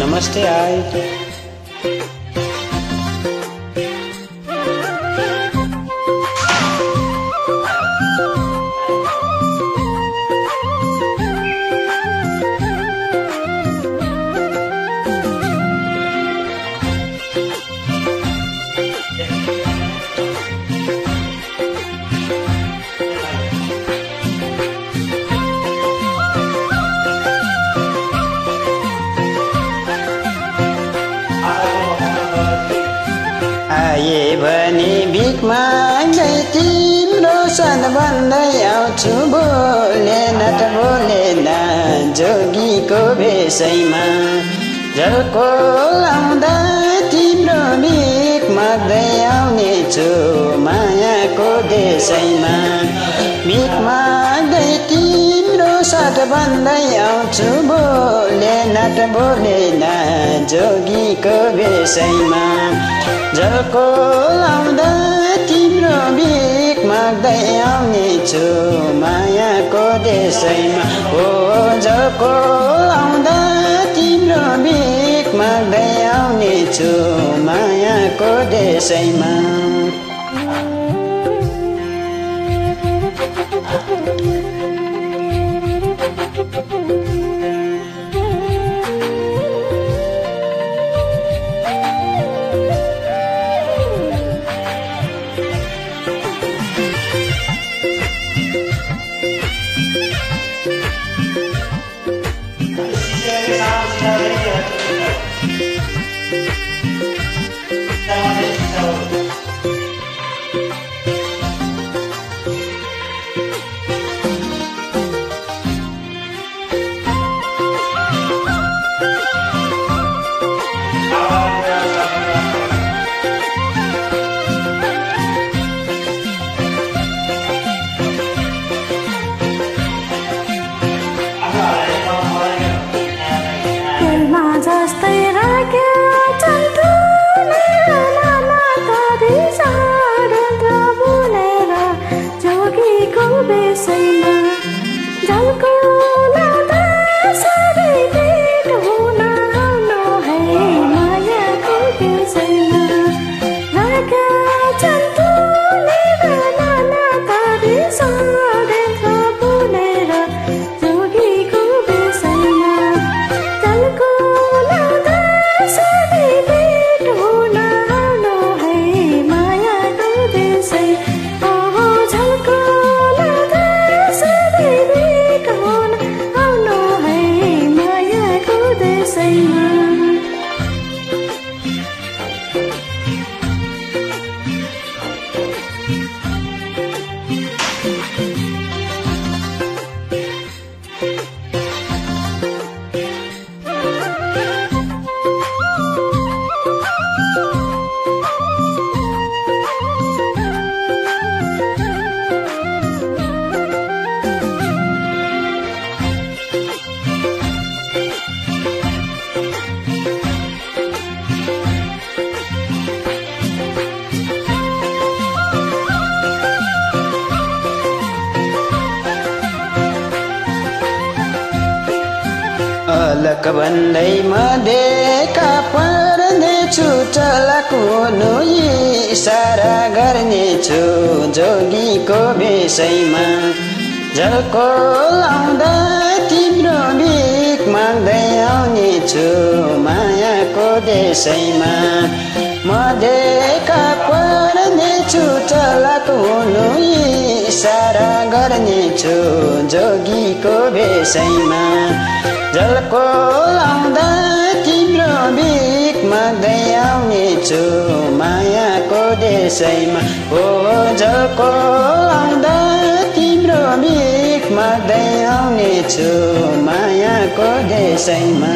नमस्ते आई आए भने भिख माग्दै तिम्रो सन भन्दै आउँछु बोलेन त बोलेन जोगीको भेषैमा। झल्को लाउँदा तिम्रो भिख माग्दै आउनेछु मायाको देशैमा भिख माग्दै तिम्रो साथ भन्दै आउँछु त बोलेन जोगीको भेषैमा झल्को लाउँदा तिम्रो भिख माग्दै आउनेछु मायाको देशैमा। हो झल्को लाउँदा तिम्रो भिख माग्दै आउनेछु मायाको देशैमा। Yeah. अलक भन्दै मधेका पर्नेछु हुनु इसारा गर्नेछु जोगीको भेषैमा। झल्को लाउँदा तिम्रो भिख माग्दै आउनेछु मायाको देशैमा मधेका पर्नेछु चलक हुनु इसारा गर्नेछु जोगीको भेषैमा झल्को लाउँदा तिम्रो भिख माग्दै आउनेछु मायाको देशैमा हो झल्को लाउँदा तिम्रो भिख माग्दै आउनेछु मायाको देशैमा